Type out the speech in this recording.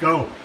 Go.